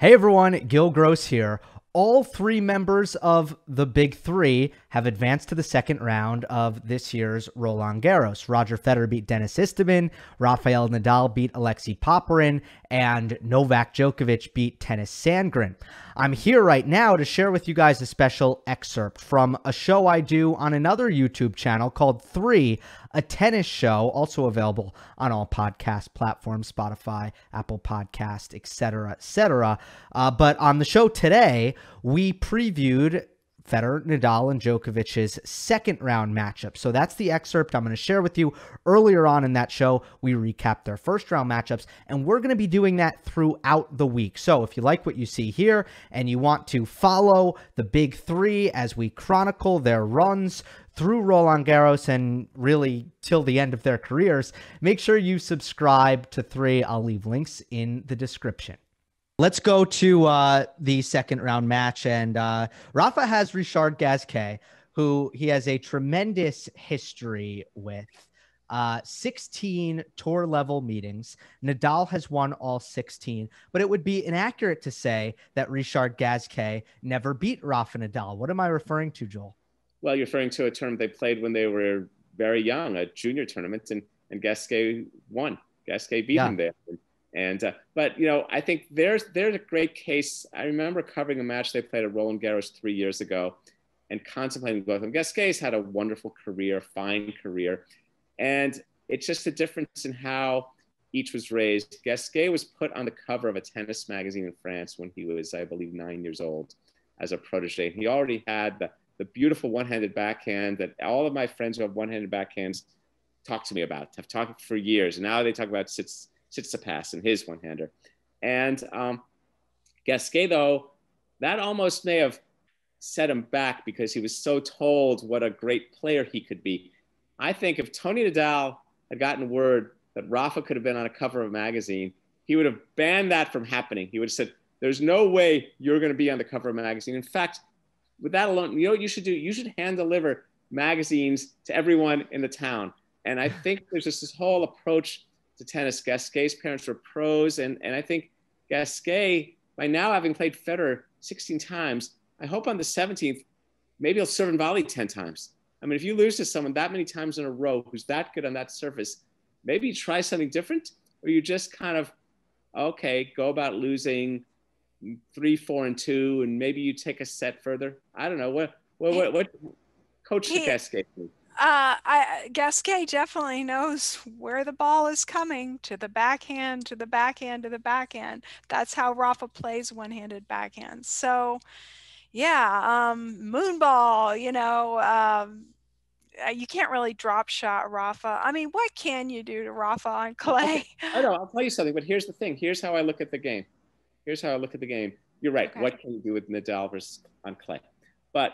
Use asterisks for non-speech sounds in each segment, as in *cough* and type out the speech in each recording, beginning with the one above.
Hey everyone, Gill Gross here. All three members of the Big Three have advanced to the second round of this year's Roland Garros. Roger Federer beat Denis Istomin, Rafael Nadal beat Alexei Popyrin, and Novak Djokovic beat Tennys Sandgren. I'm here right now to share with you guys a special excerpt from a show I do on another YouTube channel called Three, a tennis show, also available on all podcast platforms, Spotify, Apple Podcast, etc., etc. Uh, but on the show today, we previewed Federer, Nadal, and Djokovic's second round matchup. So that's the excerpt I'm going to share with you. Earlier on in that show, we recapped their first round matchups, and we're going to be doing that throughout the week. So if you like what you see here and you want to follow the big three as we chronicle their runs through Roland Garros and really till the end of their careers, make sure you subscribe to three. I'll leave links in the description. Let's go to uh, the second round match. And uh, Rafa has Richard Gasquet, who he has a tremendous history with. Uh, 16 tour level meetings. Nadal has won all 16, but it would be inaccurate to say that Richard Gasquet never beat Rafa Nadal. What am I referring to, Joel? Well, you're referring to a tournament they played when they were very young, a junior tournament, and, and Gasquet won. Gasquet beat yeah. him there. And uh, but you know, I think there's there's a great case. I remember covering a match they played at Roland Garros three years ago, and contemplating both of them. Gasquet's had a wonderful career, fine career, and it's just a difference in how each was raised. Gasquet was put on the cover of a tennis magazine in France when he was, I believe, nine years old, as a protege. He already had the, the beautiful one-handed backhand that all of my friends who have one-handed backhands talk to me about. Have talked for years, and now they talk about sits Tsitsipas in his one hander. And um, Gasquet, though, that almost may have set him back because he was so told what a great player he could be. I think if Tony Nadal had gotten word that Rafa could have been on a cover of a magazine, he would have banned that from happening. He would have said, There's no way you're going to be on the cover of a magazine. In fact, with that alone, you know what you should do? You should hand deliver magazines to everyone in the town. And I think there's just this whole approach to tennis. Gasquet's parents were pros, and, and I think Gasquet, by now having played Federer 16 times, I hope on the 17th, maybe he'll serve and volley 10 times. I mean, if you lose to someone that many times in a row who's that good on that surface, maybe try something different, or you just kind of, okay, go about losing three, four, and two, and maybe you take a set further. I don't know what what what, what coach the Gasquet. Uh, I, Gasquet definitely knows where the ball is coming to the backhand, to the backhand, to the backhand. That's how Rafa plays one-handed backhand. So, yeah, um, moonball. You know, um, uh, you can't really drop shot Rafa. I mean, what can you do to Rafa on clay? I know. *laughs* I'll tell you something, but here's the thing. Here's how I look at the game. Here's how I look at the game. You're right. Okay. What can you do with Nadal versus on clay? But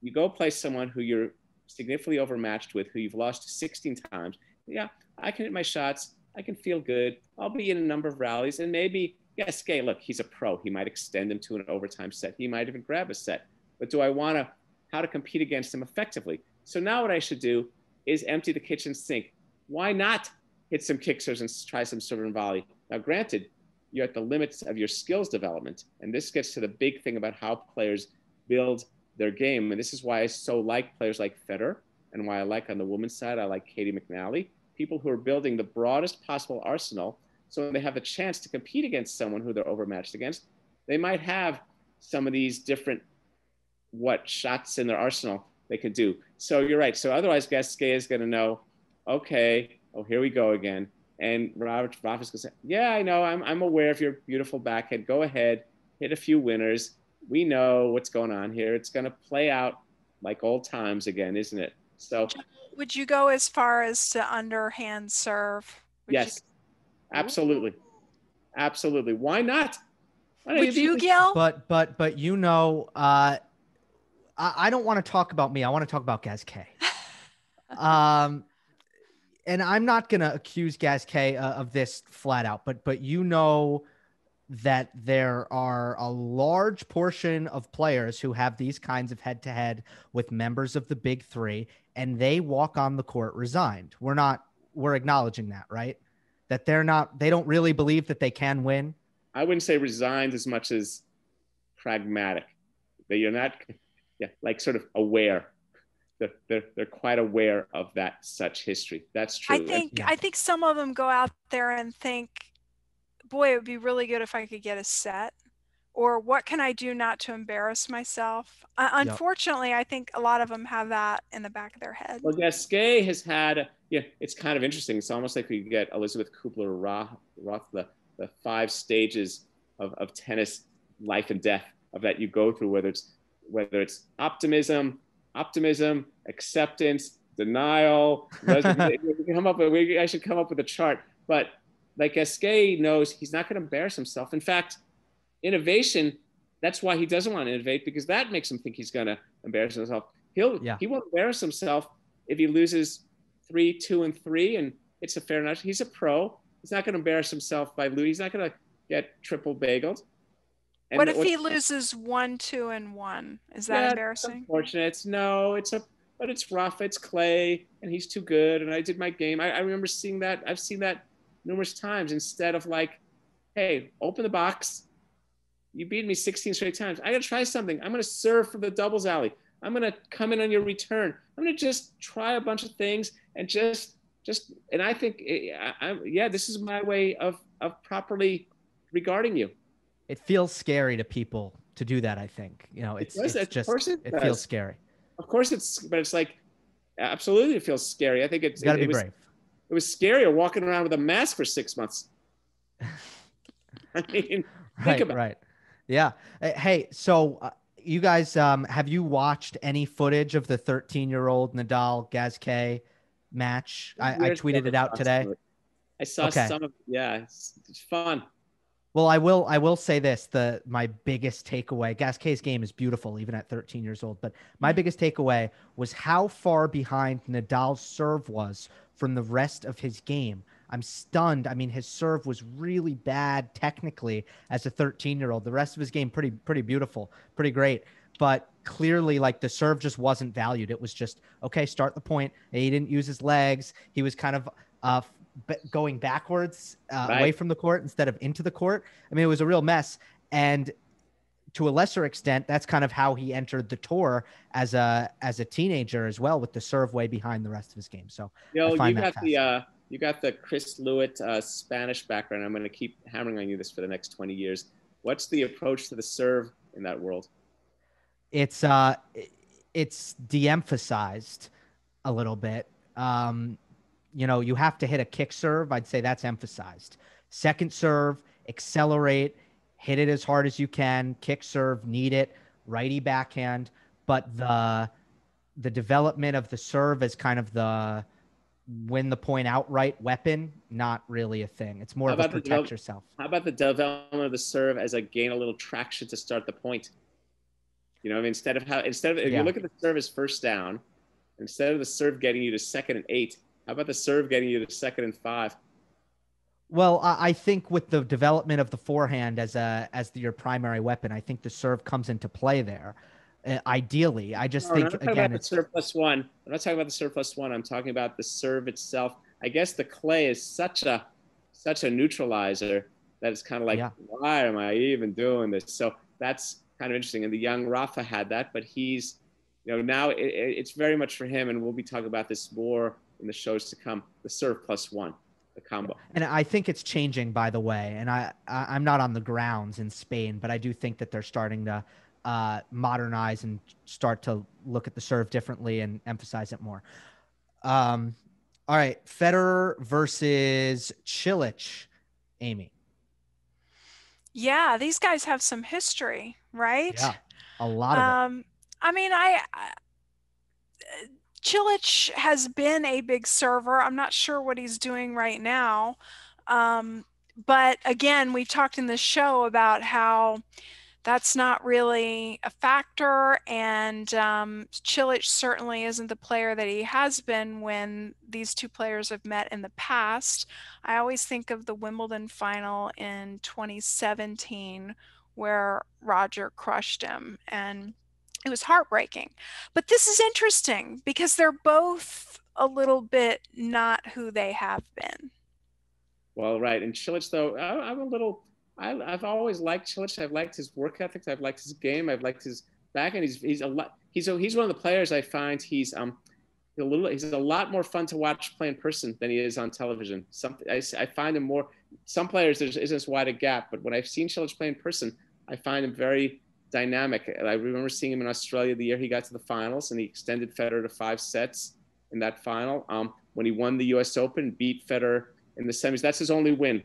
you go play someone who you're significantly overmatched with, who you've lost 16 times, yeah, I can hit my shots. I can feel good. I'll be in a number of rallies, and maybe yes, Gay. Look, he's a pro. He might extend him to an overtime set. He might even grab a set. But do I want to how to compete against him effectively? So now what I should do is empty the kitchen sink. Why not hit some kickers and try some serve and volley? Now, granted, you're at the limits of your skills development, and this gets to the big thing about how players build their game. And this is why I so like players like Federer and why I like on the women's side, I like Caty McNally, people who are building the broadest possible arsenal. So when they have a chance to compete against someone who they're overmatched against, they might have some of these different what shots in their arsenal they could do. So you're right. So otherwise, Gasquet is going to know, okay, oh, here we go again. And Robert Rafa's going to say, yeah, I know. I'm, I'm aware of your beautiful backhand. Go ahead, hit a few winners we know what's going on here. It's going to play out like old times again, isn't it? So, would you go as far as to underhand serve? Would yes, you... absolutely, absolutely. Why not? Why? Would you, Gill? But but but you know, uh, I, I don't want to talk about me. I want to talk about Gasquet. *laughs* um, and I'm not gonna accuse Gasquet uh, of this flat out, but but you know that there are a large portion of players who have these kinds of head to head with members of the big three and they walk on the court resigned. We're not, we're acknowledging that, right? That they're not, they don't really believe that they can win. I wouldn't say resigned as much as pragmatic. That you're not, yeah, like sort of aware. They're, they're, they're quite aware of that such history. That's true. I think yeah. I think some of them go out there and think, boy, it would be really good if I could get a set or what can I do not to embarrass myself? Uh, unfortunately, yep. I think a lot of them have that in the back of their head. Well, Gasquet has had, yeah, it's kind of interesting. It's almost like we get Elisabeth Kübler-Ross, the, the five stages of, of tennis life and death of that you go through, whether it's whether it's optimism, optimism, acceptance, denial. *laughs* we come up with, we, I should come up with a chart, but like Gasquet knows he's not going to embarrass himself. In fact, innovation, that's why he doesn't want to innovate because that makes him think he's going to embarrass himself. He'll yeah. he won't embarrass himself if he loses three, two, and three, and it's a fair enough. He's a pro. He's not going to embarrass himself by losing. He's not going to get triple bagels. And what if he loses one, two, and one? Is that yeah, embarrassing? Unfortunate. It's no. It's a but it's rough. It's clay, and he's too good. And I did my game. I, I remember seeing that. I've seen that numerous times. Instead of like, hey, open the box, you beat me 16 straight times. I got to try something. I'm going to serve for the doubles alley. I'm going to come in on your return. I'm going to just try a bunch of things and just, just, and I think, eh, I, I, yeah, this is my way of, of properly regarding you. It feels scary to people to do that. I think, you know, it's, it it's just, it, it feels scary. Of course it's, but it's like, absolutely it feels scary. I think it's, got to it, be was, brave. It was scarier walking around with a mask for six months. *laughs* I mean, right, right. Yeah. Uh, hey, so uh, you guys, um, have you watched any footage of the 13 year old Nadal Gasquet match? I, I, tweeted it out today. I saw okay. some of. Yeah, it's, it's fun. Well, I will. I will say this: the my biggest takeaway. Gasquet's game is beautiful, even at 13 years old. But my biggest takeaway was how far behind Nadal's serve was from the rest of his game. I'm stunned. I mean, his serve was really bad technically as a 13 year old. The rest of his game pretty pretty beautiful, pretty great. But clearly, like the serve just wasn't valued. It was just okay. Start the point. He didn't use his legs. He was kind of uh, going backwards uh, right. away from the court instead of into the court. I mean, it was a real mess. And to a lesser extent, that's kind of how he entered the tour as a as a teenager as well, with the serve way behind the rest of his game. So you know, you got the uh, you got the Chris Lewitt uh, Spanish background. I'm going to keep hammering on you this for the next 20 years. What's the approach to the serve in that world? It's uh, it's de-emphasized a little bit. Um, you know, you have to hit a kick serve. I'd say that's emphasized. Second serve, accelerate, hit it as hard as you can. Kick serve, need it. Righty backhand, but the the development of the serve is kind of the win the point outright weapon, not really a thing. It's more how of a protect yourself. How about the development of the serve as a gain a little traction to start the point? You know, I mean, instead of how instead of if yeah. you look at the serve as first down, instead of the serve getting you to second and eight, how about the serve getting you to second and five? Well, I think with the development of the forehand as a as the, your primary weapon, I think the serve comes into play there. Uh, ideally. I just no, think again, it's serve plus one. I'm not talking about the serve plus one. I'm talking about the serve itself. I guess the clay is such a such a neutralizer that it's kind of like, yeah. why am I even doing this? So that's kind of interesting. And the young Rafa had that, but he's, you know, now it, it's very much for him. And we'll be talking about this more in the shows to come. The serve plus one the combo. And I think it's changing, by the way. And I, I am not on the grounds in Spain, but I do think that they're starting to uh, modernize and start to look at the serve differently and emphasize it more. Um, all right, Federer versus Cilic, Amy. Yeah, these guys have some history, right? Yeah, a lot of um, it. I mean, I, I Cilic has been a big server. I'm not sure what he's doing right now. Um, but again, we've talked in the show about how that's not really a factor. And um, Cilic certainly isn't the player that he has been when these two players have met in the past. I always think of the Wimbledon final in 2017 where Roger crushed him and it was heartbreaking. But this is interesting because they're both a little bit not who they have been. Well, right. And Cilic, though, I'm a little I, have always liked Cilic. I've liked his work ethic. I've liked his game. I've liked his back end. He's he's a lot. He's a, he's one of the players I find he's um a little. He's a lot more fun to watch play in person than he is on television. Something I, I find him more. Some players there isn't as wide a gap, but when I've seen Cilic play in person, I find him very dynamic. I remember seeing him in Australia the year he got to the finals, and he extended Federer to five sets in that final. Um, when he won the U.S. Open, beat Federer in the semis. That's his only win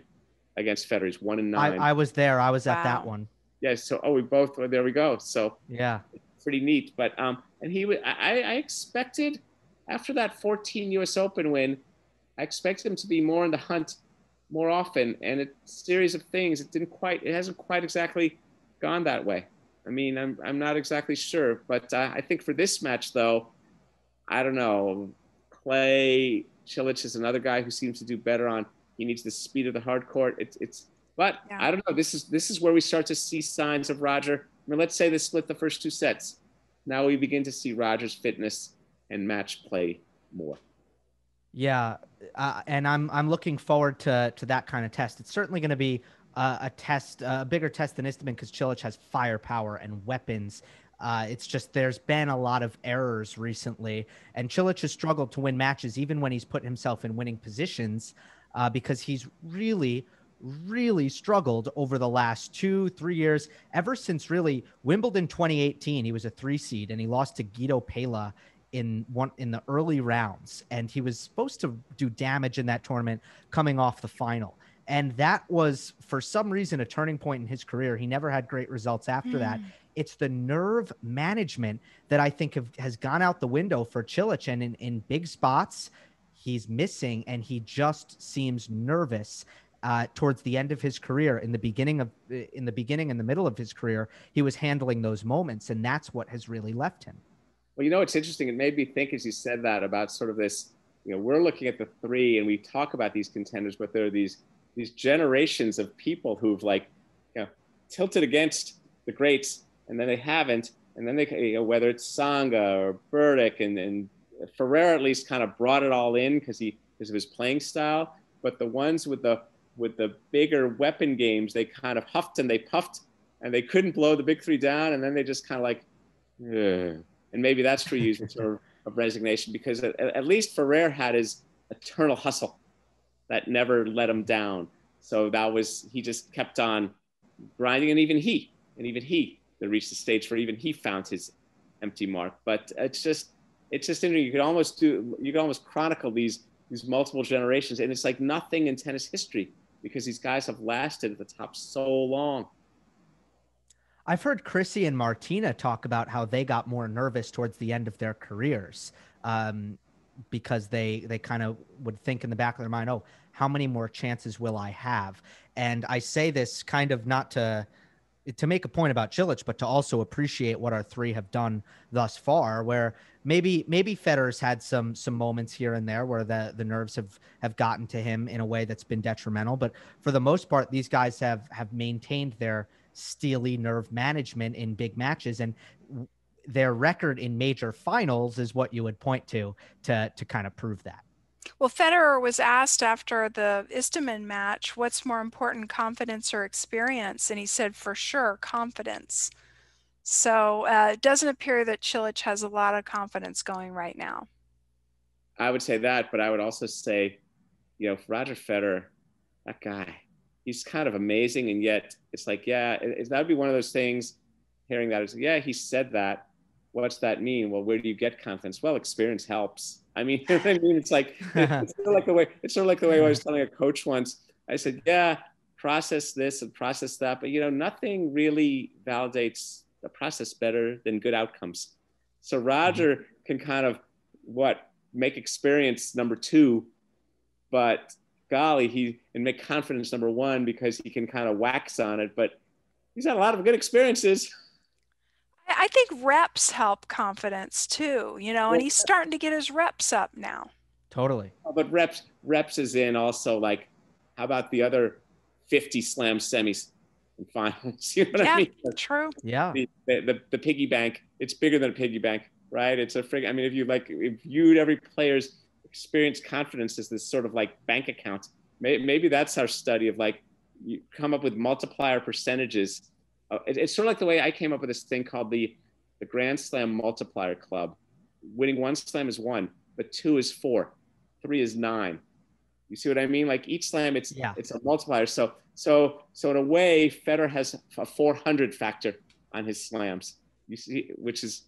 against Federer. He's one and nine. I, I was there. I was wow. at that one. Yeah. So oh, we both. There we go. So yeah, pretty neat. But um, and he I, I expected after that 14 U.S. Open win, I expected him to be more in the hunt more often. And a series of things, it didn't quite. It hasn't quite exactly gone that way. I mean, I'm I'm not exactly sure, but uh, I think for this match though, I don't know. Clay Cilic is another guy who seems to do better on. He needs the speed of the hard court. It's it's. But yeah. I don't know. This is this is where we start to see signs of Roger. I mean, let's say they split the first two sets. Now we begin to see Roger's fitness and match play more. Yeah, uh, and I'm I'm looking forward to to that kind of test. It's certainly going to be uh, a test, uh, a bigger test than Istomin because Cilic has firepower and weapons. Uh, it's just there's been a lot of errors recently, and Cilic has struggled to win matches even when he's put himself in winning positions uh, because he's really, really struggled over the last two, three years. Ever since really Wimbledon 2018, he was a three seed and he lost to Guido Pella in one in the early rounds, and he was supposed to do damage in that tournament coming off the final. And that was, for some reason, a turning point in his career. He never had great results after mm. that. Hmm. It's the nerve management that I think have, has gone out the window for Cilic. And in, in big spots, he's missing and he just seems nervous. Uh, towards the end of his career, in the beginning of in the beginning and the middle of his career, he was handling those moments, and that's what has really left him. Well, you know, it's interesting. It made me think as you said that about sort of this. You know, we're looking at the three, and we talk about these contenders, but there are these these generations of people who've like, you know, tilted against the greats, and then they haven't, and then they, you know, whether it's Tsonga or Berdych, and and Ferrer at least kind of brought it all in because he because of his playing style. But the ones with the with the bigger weapon games, they kind of huffed and they puffed, and they couldn't blow the big three down, and then they just kind of like, Ugh. and maybe that's for you sort of, of resignation because at, at least Ferrer had his eternal hustle that never let him down. So that was he just kept on grinding, and even he, and even he, that reached the stage where even he found his empty mark. But it's just it's just interesting. You could almost do you could almost chronicle these these multiple generations, and it's like nothing in tennis history because these guys have lasted at the top so long. I've heard Chrissy and Martina talk about how they got more nervous towards the end of their careers. Um, because they they kind of would think in the back of their mind, oh, how many more chances will I have? And I say this kind of not to to make a point about Cilic, but to also appreciate what our three have done thus far. Where maybe maybe Federer's had some some moments here and there where the the nerves have have gotten to him in a way that's been detrimental. But for the most part, these guys have have maintained their steely nerve management in big matches and their record in major finals is what you would point to to to kind of prove that. Well, Federer was asked after the Istomin match, what's more important, confidence or experience? And he said, for sure, confidence. So uh, it doesn't appear that Cilic has a lot of confidence going right now. I would say that, but I would also say, you know, Roger Federer, that guy, he's kind of amazing. And yet it's like, yeah, it, that would be one of those things, hearing that is, yeah, he said that, what's that mean? Well, where do you get confidence? Well, experience helps. I mean, *laughs* I mean, it's like it's sort of like the way it's sort of like the way I was telling a coach once. I said, yeah, process this and process that, but you know, nothing really validates the process better than good outcomes. So Roger mm-hmm. can kind of what make experience number two, but golly, he and make confidence number one because he can kind of wax on it. But he's had a lot of good experiences. *laughs* I think reps help confidence too, you know, and he's uh starting to get his reps up now. Totally. But reps reps is in also like, how about the other 50 slam semis and finals? *laughs* You know what yeah, I mean? True. Yeah. The, the, the, piggy bank, it's bigger than a piggy bank, right? It's a frig. I mean, if you like, if viewed every player's experience confidence as this sort of like bank account, may, maybe that's our study of like, you come up with multiplier percentages. Uh, it, it's sort of like the way I came up with this thing called the the Grand Slam Multiplier Club. Winning one slam is one, but two is four, three is nine. You see what I mean? Like each slam, it's yeah. it's a multiplier. So so so in a way, Federer has a 400 factor on his slams. You see, which is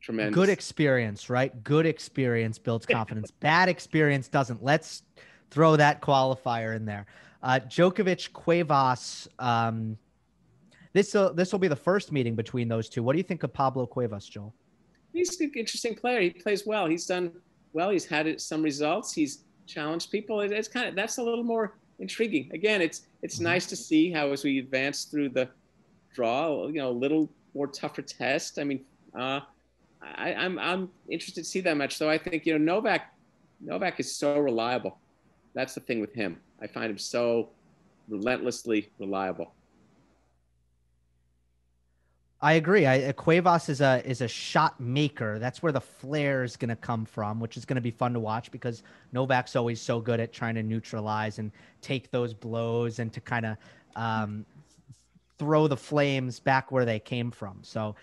tremendous. Good experience, right? Good experience builds confidence. *laughs* Bad experience doesn't. Let's throw that qualifier in there. Uh, Djokovic, Cuevas. Um, this will this will be the first meeting between those two. What do you think of Pablo Cuevas, Joel? He's an interesting player. He plays well. He's done well. He's had some results. He's challenged people. it's kind of that's a little more intriguing. Again, it's it's mm-hmm. nice to see how as we advance through the draw, you know, a little more tougher test. I mean, uh, I, am I'm, I'm interested to see that much. So I think you know Novak Novak is so reliable. That's the thing with him. I find him so relentlessly reliable. I agree. I, Cuevas is a is a shot maker. That's where the flair is going to come from, which is going to be fun to watch because Novak's always so good at trying to neutralize and take those blows and to kind of um, throw the flames back where they came from. So